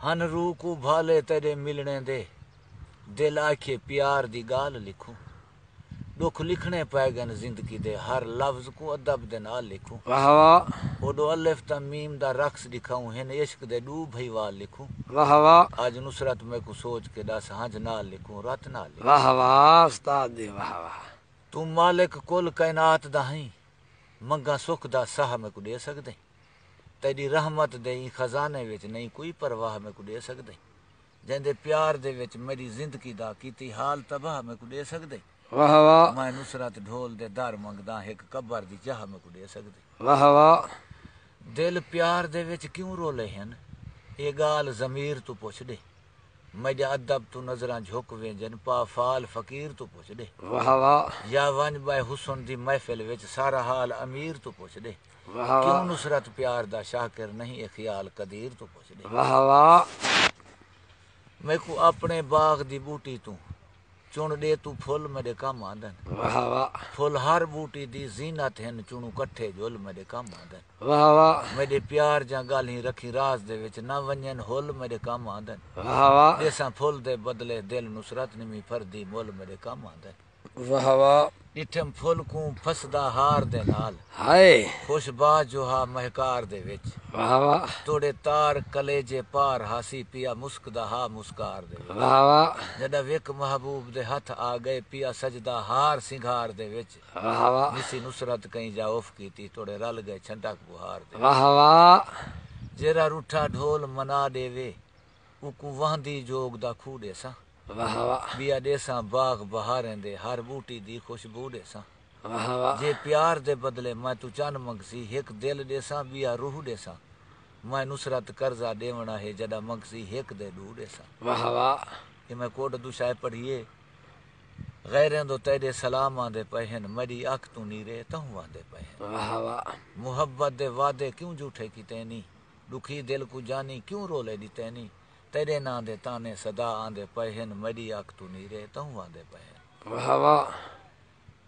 ਹਨ ਰੂਹ ਕੋ ਭਾਲੇ ਤੇਰੇ ਮਿਲਣੇ ਦੇ ਦਿਲ ਆਖੇ ਪਿਆਰ ਦੀ ਗਾਲ ਲਿਖੂ ਦੁੱਖ ਲਿਖਣੇ ਪੈ ਗਏ ਨੇ ਜ਼ਿੰਦਗੀ ਦੇ ਹਰ ਲਫ਼ਜ਼ ਕੋ ਅਦਬ ਦੇ ਨਾਲ ਲਿਖੂ ਵਾਹ ਵਾਹ ਉਹਦੋ ਅਲਫ ਤਮੀਮ ਦਾ ਰਕਸ ਦਿਖਾਉ ਹਨ ਇਸ਼ਕ ਦੇ ਡੂ ਭਈਵਾਲ ਲਿਖੂ ਵਾਹ ਵਾਹ ਅੱਜ ਨੁਸਰਤ ਮੈਂ ਕੋ ਸੋਚ ਕੇ ਦਸ ਹੰਜ ਨਾਲ ਲਿਖੂ ਰਤ ਨਾਲ ਲਿਖੂ ਵਾਹ ਵਾਹ ਉਸਤਾਦ ਦੇ ਵਾਹ ਵਾਹ ਤੂੰ ਮਾਲਕ ਕੁੱਲ ਕਾਇਨਾਤ ਦਾ ਹੈ ਮੰਗਾ ਸੁਖ ਦਾ ਸਾਹ ਮੈਂ ਕੋ ਦੇ ਸਕਦੇ ਤੇਰੀ ਰਹਿਮਤ ਦੇਈ ਖਜ਼ਾਨੇ ਵਿੱਚ ਨਹੀਂ ਕੋਈ ਪਰਵਾਹ ਮੈਂ ਕੋ ਦੇ ਸਕਦਾ ਜਿੰਦੇ ਪਿਆਰ ਦੇ ਵਿੱਚ ਮੇਰੀ ਜ਼ਿੰਦਗੀ ਦਾ ਕੀਤੀ ਹਾਲ ਤਬਾਹ ਮੈਂ ਕੋ ਦੇ ਸਕਦਾ ਵਾਹ ਵਾਹ। ਮੈਂ ਨੁਸਰਤ ਢੋਲ ਦੇ ਦਰ ਮੰਗਦਾ ਇੱਕ ਕਬਰ ਦੀ ਚਾਹ ਮੈਂ ਕੋ ਦੇ ਸਕਦਾ ਵਾਹ ਵਾਹ। ਦਿਲ ਪਿਆਰ ਦੇ ਵਿੱਚ ਕਿਉਂ ਰੋਲੇ ਹਨ? ਇਹ ਗਾਲ ਜ਼ਮੀਰ ਤੋਂ ਪੁੱਛ ਦੇ। मजा अदब तू नजरा झुक वेंजन पा फाल फकीर तू पुछ दे वाह वाह या वन बाय हुस्न दी महफिल विच सारा हाल अमीर तू पुछ दे वाह वाह क्यों नुसरत प्यार दा शाकिर नहीं ए ख्याल कदीर तू पुछ दे वाह वाह मैं को अपने बाग दी बूटी तू ਚੁਣਦੇ ਤੂੰ ਫੁੱਲ ਮੇਰੇ ਕੰਮ ਆਂਦਨ ਵਾਹ ਵਾਹ ਫੁੱਲ ਹਰ ਬੂਟੀ ਦੀ ਜ਼ੀਨਤ ਹਨ ਚੁਣੂ ਇਕੱਠੇ ਜੁਲ ਮੇਰੇ ਕੰਮ ਆਂਦਨ ਵਾਹ ਵਾਹ ਮੇਰੇ ਪਿਆਰ ਜਾਂ ਗਾਲੀ ਰੱਖੀ ਰਾਜ਼ ਦੇ ਵਿੱਚ ਨਾ ਵੰਜਨ ਹੁੱਲ ਮੇਰੇ ਕੰਮ ਆਂਦਨ ਵਾਹ ਵਾਹ ਦੇਸਾਂ ਫੁੱਲ ਦੇ ਬਦਲੇ ਦਿਲ ਨੁਸਰਤ ਨਿਮੀ ਫਰਦੀ ਮੁੱਲ ਮੇਰੇ ਕੰਮ ਆਂਦਨ ਵਹਵਾ ਨਿਠਮ ਫੁੱਲ ਕੂ ਫਸਦਾ ਹਾਰ ਦੇ ਨਾਲ। ਹਾਏ। ਖੁਸ਼ਬਾ ਜੋਹਾ ਮਹਿਕਾਰ ਦੇ ਵਿੱਚ। ਵਾਹ ਵਾਹ ਤੋੜੇ ਤਾਰ ਕਲੇਜੇ ਪਾਰ ਹਾਸੀ ਪਿਆ ਮੁਸਕਦਾ ਹਾ ਮੁਸਕਾਰ ਦੇ ਵਾਹ ਵਾਹ ਜਦਾ ਵੇਖ ਮਹਬੂਬ ਦੇ ਹੱਥ ਆ ਗਏ ਪਿਆ ਸਜਦਾ ਹਾਰ ਸਿੰਗਾਰ ਦੇ ਵਿੱਚ। ਵਾਹ ਵਾਹ ਮਿਸੀ ਨੁਸਰਤ ਕਹੀਂ ਜਾਉਫ ਕੀਤੀ ਤੋੜੇ ਰਲ ਗਏ ਛੰਡਕ ਬੁਹਾਰ ਦੇ ਵਾਹ ਵਾਹ ਜਿਹੜਾ ਰੂਠਾ ਢੋਲ ਮਨਾ ਦੇਵੇ ਉਹ ਕੋ ਵਹਦੀ ਜੋਗ ਦਾ ਖੂਹ ਦੇਸਾ वाह वाह ਬਿਆ ਦੇਸਾਂ ਬਾਗ ਬਹਾਰਾਂ ਦੇ ਹਰ ਬੂਟੀ ਦੀ ਖੁਸ਼ਬੂ ਦੇਸਾਂ वाह वाह ਜੇ ਪਿਆਰ ਦੇ ਬਦਲੇ ਮੈਂ ਤੂੰ ਚੰਨ ਮੰਗਸੀ ਇੱਕ ਦਿਲ ਦੇਸਾਂ ਬਿਆ ਰੂਹ ਦੇਸਾਂ ਮੈਂ ਨੁਸਰਤ ਕਰਜ਼ਾ ਦੇਵਣਾ ਹੈ ਜਦਾ ਮੰਗਸੀ ਇੱਕ ਦੇ ਡੂ ਦੇਸਾਂ वाह वाह ਇਹ ਮੈਂ ਕੋਟ ਦੁਸ਼ਾਏ ਪੜੀਏ ਗੈਰਾਂ ਦੋ ਤੇਰੇ ਸਲਾਮਾਂ ਦੇ ਪਏ ਹਨ ਮੇਰੀ ਅੱਖ ਤੂੰ ਨੀਰੇ ਤਹੂਆਂ ਦੇ ਪਏ ਹਨ वाह वाह ਮੁਹੱਬਤ ਦੇ ਵਾਦੇ ਕਿਉਂ ਝੂਠੇ ਕੀਤੇ ਨੀ ਦੁਖੀ ਦਿਲ ਕੋ ਜਾਨੀ ਕਿਉਂ ਰੋਲੇ ਦਿੱਤੇ ਨੀ तेरे ना दे ताने सदा आंदे पहन मेरी आख तू नीरे रे तू आंदे पहन वाह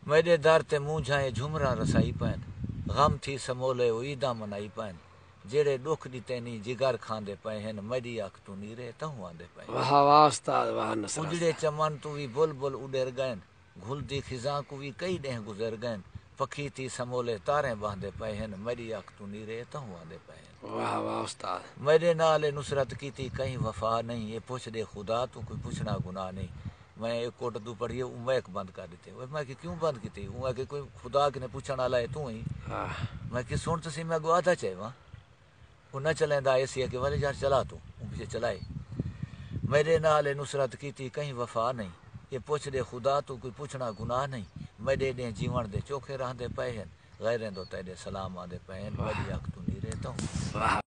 मेरे दर ते मुँह जाए झुमरा रसाई पैन गम थी समोले ईदा मनाई पैन जेड़े दुख दिते नी जिगर खांदे पए हन मेरी आख तू नीरे तू आंदे पए वाह वाह उस्ताद वाह नसर उजड़े चमन तू भी बुलबुल उडर गए घुलदी खिजा को भी कई देह गुजर गए पखी थी समोले तारे बांधे पए हन मेरी आख तू नीरे तू आंदे पए वाह वाह उस्ताद। मेरे नाल नुसरत की कहीं वफा नहीं। ये पूछ दे खुदा तू कोई पूछना गुनाह नहीं। मैं एक कोट तू पढ़िए मैं एक बंद कर देते। मैं क्यों बंद की थी मैं कि कोई खुदा के ने वाला है तू ही। मैं कि सुन तुसी मैं अगवा चाहे वहाँ वो न चलेंदा ऐसी कि वाले यार चला तू पीछे चलाए। मेरे नाल नुसरत की कहीं वफा नहीं। ये पूछ दे खुदा तू कोई पूछना गुनाह नहीं? मेरे डे जीवन दे चोखे रहंदे पे हैं गैरें दो तेरे सलाम आंदे पे हैं मेरी अख तू então. Ah.